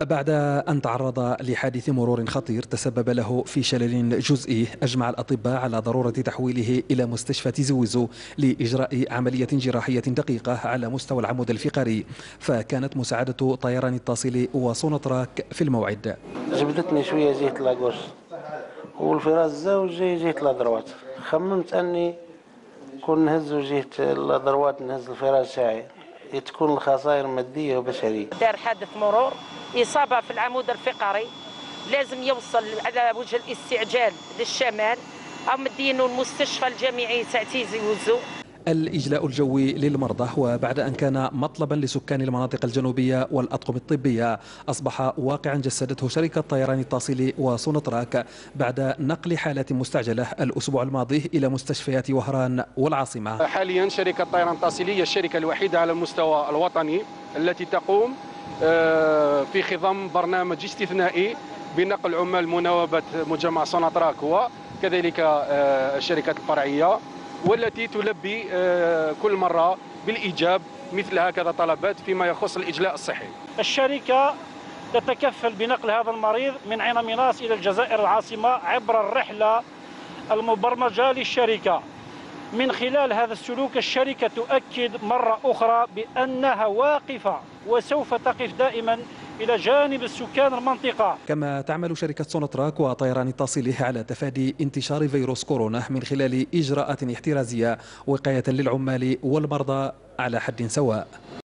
بعد أن تعرض لحادث مرور خطير تسبب له في شلل جزئي أجمع الأطباء على ضرورة تحويله إلى مستشفى زويزو لإجراء عملية جراحية دقيقة على مستوى العمود الفقري. فكانت مساعدة طيران التصل وسونتراك في الموعد. جبدتني شوية جهة لاغوش والفراس الزوج جهة الأدروات خممت أني كون نهز جهة الأدروات نهز الفراس تاعي تكون الخسائر مادية وبشرية. دار حادث مرور إصابة في العمود الفقري لازم يوصل على وجه الاستعجال للشمال. أو مدينه المستشفى الجامعي ساعتيزي وزو. الإجلاء الجوي للمرضى وبعد أن كان مطلبا لسكان المناطق الجنوبية والأطقم الطبية أصبح واقعا جسدته شركة طيران التاصيلي وسونتراك بعد نقل حالات مستعجلة الأسبوع الماضي إلى مستشفيات وهران والعاصمة. حاليا شركة طيران التاصيلي هي الشركة الوحيدة على المستوى الوطني التي تقوم آه، في خضم برنامج استثنائي بنقل عمال مناوبة مجمع سونتراك وكذلك آه، الشركات الفرعية. والتي تلبي آه، كل مرة بالإيجاب مثل هكذا طلبات فيما يخص الإجلاء الصحي. الشركة تتكفل بنقل هذا المريض من عين ميناس إلى الجزائر العاصمة عبر الرحلة المبرمجة للشركة. من خلال هذا السلوك الشركة تؤكد مرة أخرى بأنها واقفة وسوف تقف دائما إلى جانب السكان المنطقة. كما تعمل شركة سونتراك وطيران التصيلي على تفادي انتشار فيروس كورونا من خلال إجراءات احترازية وقاية للعمال والمرضى على حد سواء.